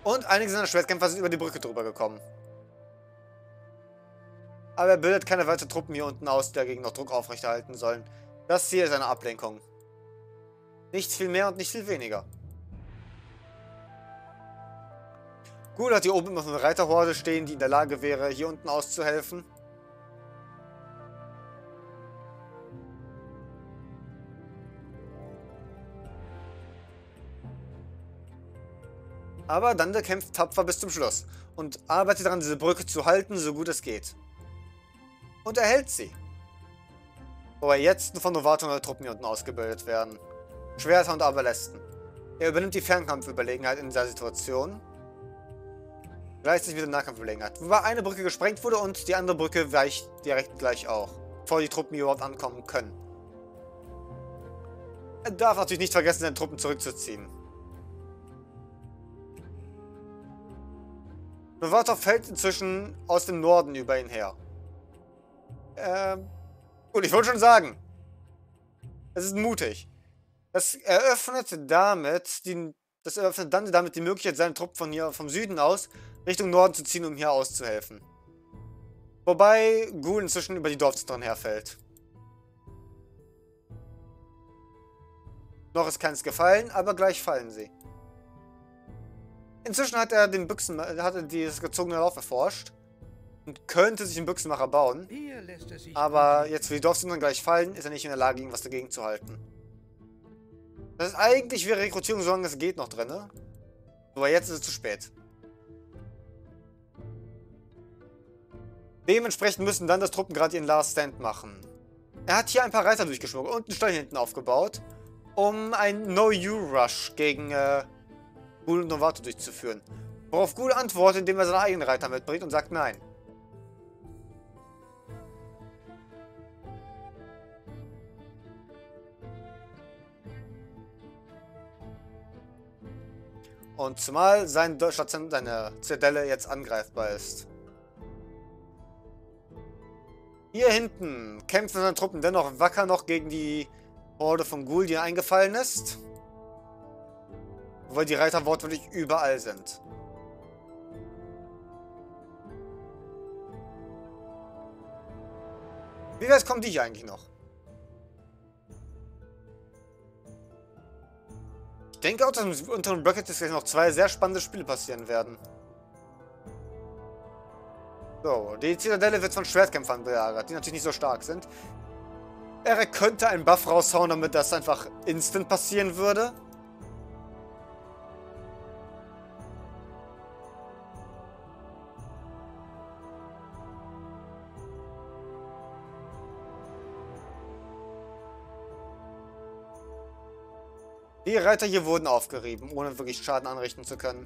Und einige seiner Schwertkämpfer sind über die Brücke drüber gekommen. Aber er bildet keine weiteren Truppen hier unten aus, die dagegen noch Druck aufrechterhalten sollen. Das hier ist eine Ablenkung. Nicht viel mehr und nicht viel weniger. Gut hat hier oben noch eine Reiterhorde stehen, die in der Lage wäre, hier unten auszuhelfen. Aber Dante kämpft tapfer bis zum Schluss und arbeitet daran, diese Brücke zu halten, so gut es geht und erhält sie. Wobei jetzt von Novato neue Truppen hier unten ausgebildet werden. Schwerter und Aberlästen. Er übernimmt die Fernkampfüberlegenheit in dieser Situation. Gleichzeitig mit der Nahkampfüberlegenheit. Wobei eine Brücke gesprengt wurde und die andere Brücke weicht direkt gleich auch. bevor die Truppen hier überhaupt ankommen können. Er darf natürlich nicht vergessen, seine Truppen zurückzuziehen. Novatov fällt inzwischen aus dem Norden über ihn her. Ähm, gut, ich wollte schon sagen, es ist mutig. Das eröffnet damit die, das eröffnet dann damit die Möglichkeit, seinen Trupp von hier vom Süden aus Richtung Norden zu ziehen, um hier auszuhelfen. Wobei Ghoul inzwischen über die Dorfzentren herfällt. Noch ist keins gefallen, aber gleich fallen sie. Inzwischen hat er den Büchsen, hat er dieses gezogene Lauf erforscht und könnte sich einen Büchsenmacher bauen. Aber jetzt, wie die Dorfzentren gleich fallen, ist er nicht in der Lage, irgendwas dagegen zu halten. Das ist eigentlich wie Rekrutierung, solange es geht, noch drin. Ne? Aber jetzt ist es zu spät. Dementsprechend müssen dann das Truppen gerade ihren Last Stand machen. Er hat hier ein paar Reiter durchgeschmuggelt und einen Stall hinten aufgebaut, um einen No-You-Rush gegen äh, Ghoul und Novato durchzuführen. Worauf Ghoul antwortet, indem er seine eigenen Reiter mitbringt und sagt Nein. Und zumal sein Station, seine Zitadelle jetzt angreifbar ist. Hier hinten kämpfen seine Truppen dennoch wacker noch gegen die Horde von Ghoul, die eingefallen ist. Weil die Reiter wortwörtlich überall sind. Wie weit kommen die hier eigentlich noch? Ich denke auch, dass unter dem Bracket jetzt noch zwei sehr spannende Spiele passieren werden. So, die Zitadelle wird von Schwertkämpfern belagert, die natürlich nicht so stark sind. Er könnte einen Buff raushauen, damit das einfach instant passieren würde. Die Reiter hier wurden aufgerieben, ohne wirklich Schaden anrichten zu können.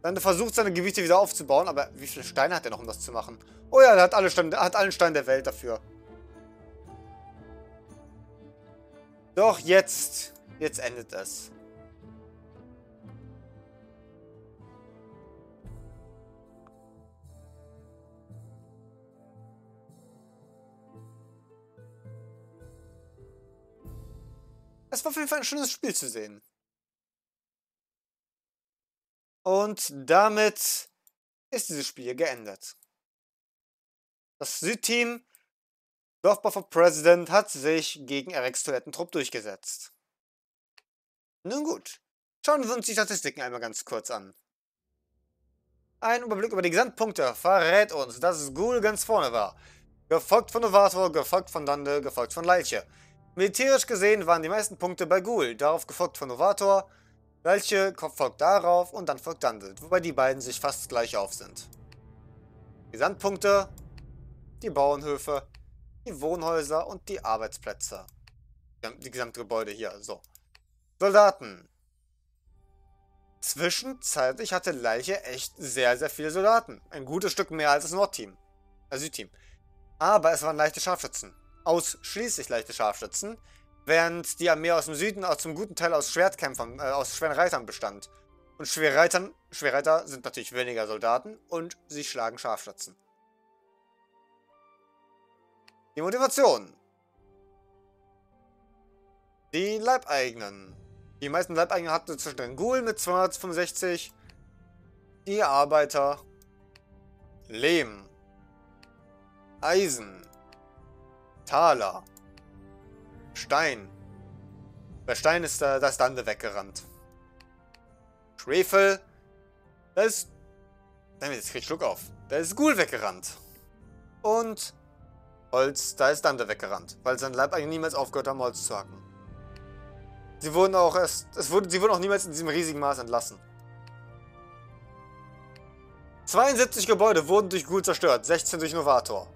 Dann versucht seine Gebiete wieder aufzubauen, aber wie viele Steine hat er noch, um das zu machen? Oh ja, er hat, alle Steine, hat allen Steine der Welt dafür. Doch jetzt, jetzt endet es. Es war auf jeden Fall ein schönes Spiel zu sehen. Und damit ist dieses Spiel geendet. Das Südteam Dorfbuffer President hat sich gegen Erics Toilettentrupp durchgesetzt. Nun gut, schauen wir uns die Statistiken einmal ganz kurz an. Ein Überblick über die Gesamtpunkte verrät uns, dass Ghoul ganz vorne war. Gefolgt von Novator, gefolgt von Dande, gefolgt von Leiche. Militärisch gesehen waren die meisten Punkte bei Ghoul, darauf gefolgt von Novator, welche folgt darauf und dann folgt Dande, wobei die beiden sich fast gleich auf sind. Gesamtpunkte, die Bauernhöfe, die Wohnhäuser und die Arbeitsplätze. Die Gesamtgebäude hier, so. Soldaten. Zwischenzeitlich hatte Leiche echt sehr, sehr viele Soldaten. Ein gutes Stück mehr als das Nordteam. Äh, Südteam. Aber es waren leichte Scharfschützen ausschließlich leichte Scharfschützen, während die Armee aus dem Süden aus zum guten Teil aus Schwertkämpfern, äh, aus schweren Reitern bestand. Und Schwerreitern, Schwerreiter sind natürlich weniger Soldaten und sie schlagen Scharfschützen. Die Motivation. Die Leibeigenen. Die meisten Leibeigenen hatten zwischen den Ghoul mit 265, die Arbeiter, Lehm, Eisen, Taler. Stein. Bei Stein ist da das Dande weggerannt. Schwefel. Da ist... Nein, jetzt krieg ich Schluck auf. Da ist Ghoul weggerannt. Und Holz, da ist Dante weggerannt, weil sein Leib eigentlich niemals aufgehört haben, Holz zu hacken. Sie wurden auch erst, es wurde, sie wurden auch niemals in diesem riesigen Maß entlassen. 72 Gebäude wurden durch Ghoul zerstört, 16 durch Novator.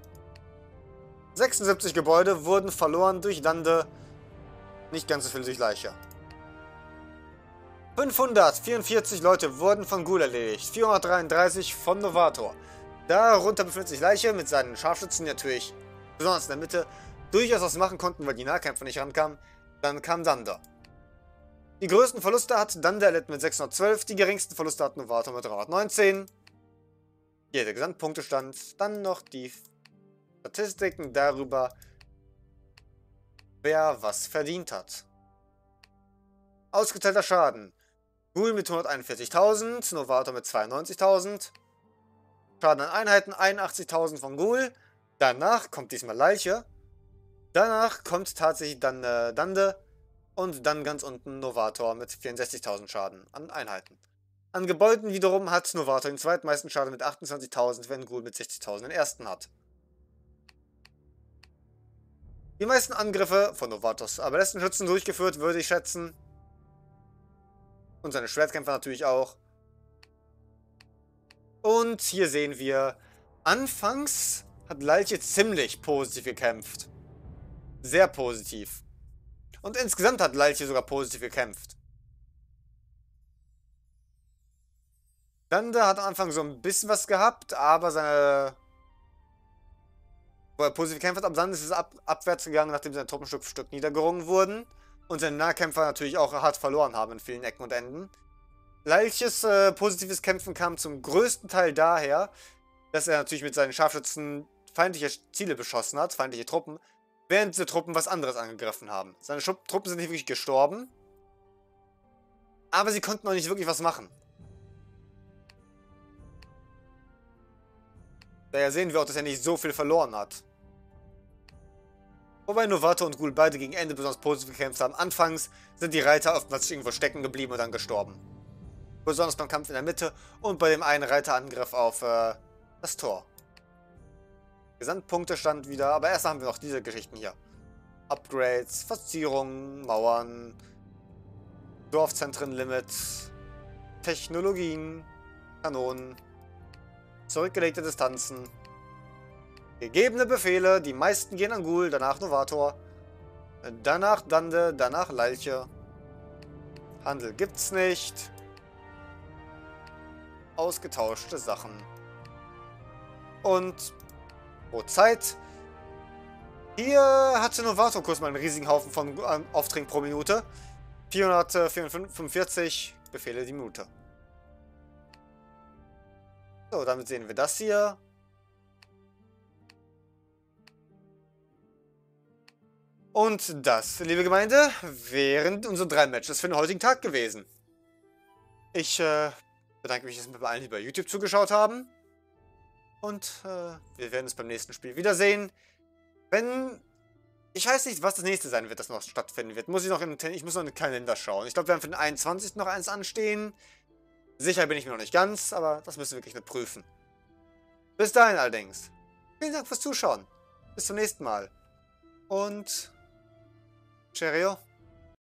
76 Gebäude wurden verloren durch Lande, nicht ganz so viel durch Leiche. 544 Leute wurden von Ghoul erledigt, 433 von Novator. Darunter befindet sich Leiche mit seinen Scharfschützen, natürlich besonders in der Mitte durchaus was machen konnten, weil die Nahkämpfer nicht rankamen. Dann kam Dander. Die größten Verluste hat Dander erlitten mit 612, die geringsten Verluste hat Novato mit 319. Hier der Gesamtpunktestand. Dann noch die Statistiken darüber, wer was verdient hat. Ausgeteilter Schaden. Ghoul mit 141.000, Novato mit 92.000. Schaden an Einheiten 81.000 von Ghoul. Danach kommt diesmal Leiche. Danach kommt tatsächlich dann äh, Dande. Und dann ganz unten Novator mit 64.000 Schaden an Einheiten. An Gebäuden wiederum hat Novator den zweitmeisten Schaden mit 28.000, wenn Ghoul mit 60.000 den ersten hat. Die meisten Angriffe von Novatos Schützen durchgeführt, würde ich schätzen. Und seine Schwertkämpfer natürlich auch. Und hier sehen wir, anfangs hat Lalche ziemlich positiv gekämpft. Sehr positiv. Und insgesamt hat Lalche sogar positiv gekämpft. Dande hat am Anfang so ein bisschen was gehabt, aber seine... Wo er positiv gekämpft hat, am Sand ist es ab, abwärts gegangen, nachdem seine Truppen Stück für Stück niedergerungen wurden. Und seine Nahkämpfer natürlich auch hart verloren haben in vielen Ecken und Enden. Lalches äh, positives Kämpfen kam zum größten Teil daher, dass er natürlich mit seinen Scharfschützen feindliche Ziele beschossen hat, feindliche Truppen, während diese Truppen was anderes angegriffen haben. Seine Truppen sind nicht wirklich gestorben, aber sie konnten auch nicht wirklich was machen. Daher sehen wir auch, dass er nicht so viel verloren hat. Wobei Novato und Ghoul beide gegen Ende besonders positiv gekämpft haben. Anfangs sind die Reiter oftmals irgendwo stecken geblieben und dann gestorben. Besonders beim Kampf in der Mitte und bei dem einen Reiterangriff auf äh, das Tor. Gesamtpunktestand wieder, aber erst haben wir noch diese Geschichten hier. Upgrades, Verzierungen, Mauern, Dorfzentren-Limit, Technologien, Kanonen, zurückgelegte Distanzen, gegebene Befehle, die meisten gehen an Ghoul, danach Novator, danach Dande, danach Lalche. Handel gibt's nicht ausgetauschte Sachen. Und pro Zeit. Hier hatte Novato kurz mal einen riesigen Haufen von Aufträgen pro Minute. 445 Befehle die Minute. So, damit sehen wir das hier. Und das, liebe Gemeinde, wären unsere drei Matches für den heutigen Tag gewesen. Ich äh, bedanke mich, wir bei allen, die bei YouTube zugeschaut haben. Und äh, wir werden uns beim nächsten Spiel wiedersehen. Wenn... Ich weiß nicht, was das nächste sein wird, das noch stattfinden wird. Muss ich noch in ich muss noch in den Kalender schauen. Ich glaube, wir haben für den 21. noch eins anstehen. Sicher bin ich mir noch nicht ganz, aber das müssen wir wirklich nicht prüfen. Bis dahin allerdings. Vielen Dank fürs Zuschauen. Bis zum nächsten Mal. Und... Cheerio.